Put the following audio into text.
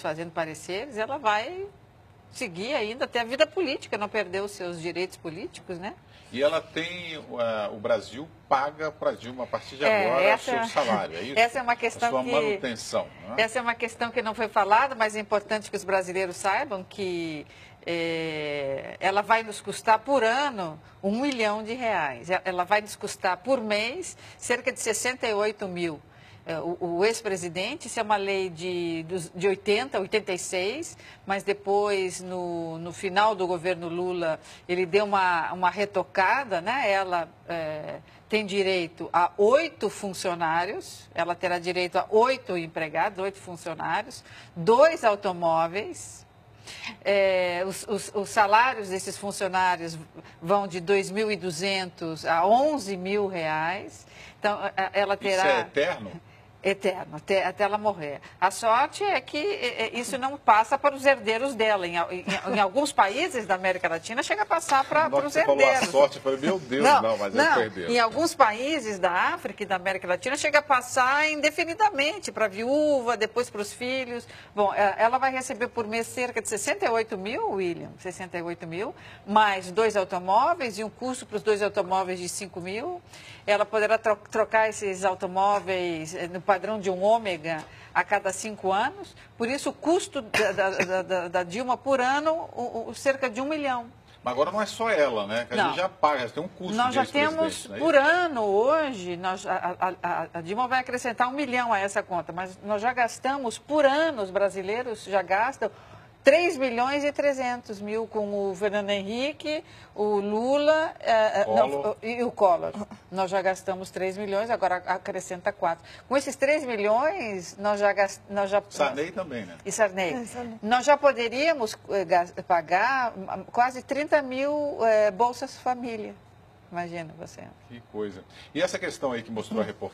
fazendo pareceres, ela vai seguir ainda até a vida política, não perder os seus direitos políticos, né? E ela tem, uh, o Brasil paga para Dilma a partir de é, agora o seu salário, é isso? Essa é uma questão a sua que, manutenção. É? Essa é uma questão que não foi falada, mas é importante que os brasileiros saibam que é, ela vai nos custar por ano um milhão de reais. Ela vai nos custar por mês cerca de 68 mil. É, o, o ex-presidente, isso é uma lei de, de 80, 86, mas depois, no, no final do governo Lula, ele deu uma, uma retocada, né? Ela é, tem direito a oito funcionários, ela terá direito a oito empregados, oito funcionários, dois automóveis, é, os, os, os, salários desses funcionários vão de 2.200 a 11 mil reais. Então, ela terá. Isso é eterno? Eterno, até, até ela morrer. A sorte é que isso não passa para os herdeiros dela. Em, em, em alguns países da América Latina chega a passar para, para os herdeiros. Falou a sorte, eu falei, meu Deus, não, não mas não, é herdeiro. Em alguns países da África e da América Latina chega a passar indefinidamente para a viúva, depois para os filhos. Bom, é, ela vai receber por mês cerca de 68 mil, William, 68 mil, mais dois automóveis e um custo para os dois automóveis de 5 mil. Ela poderá trocar esses automóveis eh, no padrão de um ômega a cada cinco anos. Por isso, o custo da, da, da, da Dilma por ano, o, o, cerca de um milhão. Mas agora não é só ela, né? Que a não. gente já paga, tem um custo Nós já temos, é por ano, hoje, nós, a, a, a, Dilma vai acrescentar um milhão a essa conta, mas nós já gastamos, por ano, os brasileiros já gastam 3 milhões e 300 mil com o Fernando Henrique, o Lula eh não, e o Collor. Nós já gastamos 3 milhões, agora acrescenta 4. Com esses 3 milhões, nós já gastamos... Já, Sarney também, né? E Sarney. É, Sarney. Nós já poderíamos eh, pagar quase 30 mil eh, bolsas família. Imagina você. Que coisa. E essa questão aí que mostrou a reportagem,